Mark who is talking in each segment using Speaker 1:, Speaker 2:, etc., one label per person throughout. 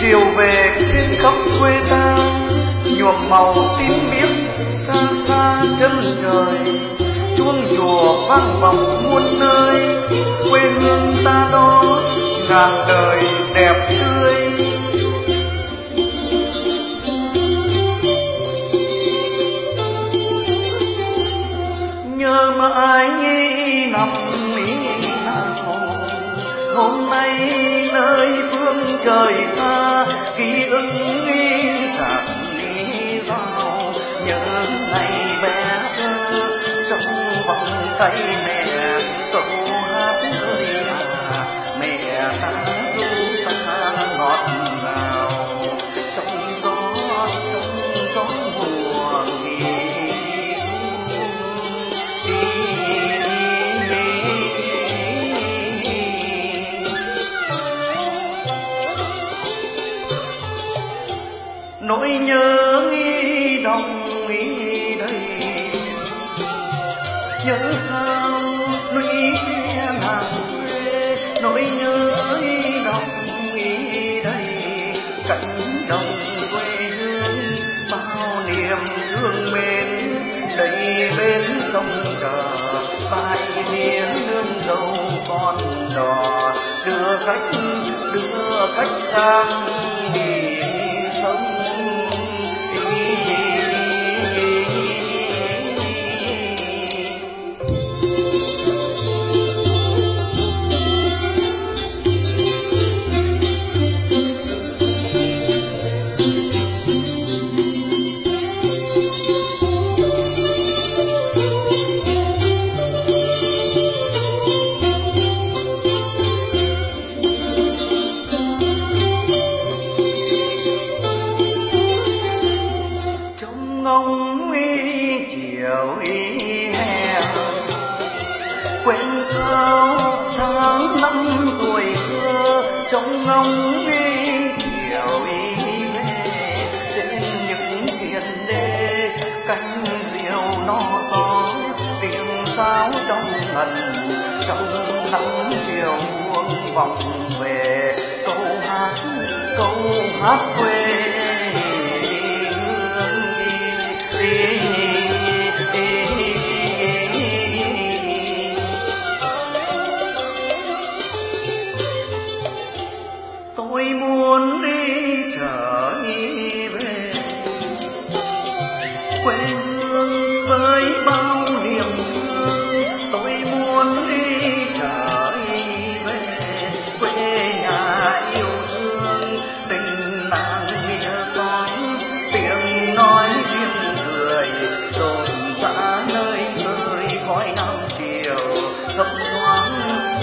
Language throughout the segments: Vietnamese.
Speaker 1: chiều về trên khắp quê ta, nhuộm màu tím biếc xa xa chân trời. Chuông chùa vang vọng muôn nơi, quê hương ta đó ngàn đời đẹp tươi. Nhớ mãi nằm mỹ hôm nay nơi phương trời xa, ký ức sạc lý giao nhớ ngày bé thơ trong vòng tay mẹ nỗi nhớ nghi đồng ý đầy nhớ sao lũy che nàng quê, nỗi nhớ nghi đồng ý đầy cánh đồng quê hương, bao niềm thương mến, đầy bên sông cờ, bãi miếng nương dâu con đò. Đưa khách đưa khách sang đi sông. Ngóng uy chiều ý hè. Quên sao tháng năm tuổi thơ trong ngóng uy chiều ý về trên những triền đê cánh diều no gió tiếng sáo trong ngần, trong nắng chiều buông vòng về. Câu hát câu hát quê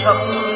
Speaker 1: Thank.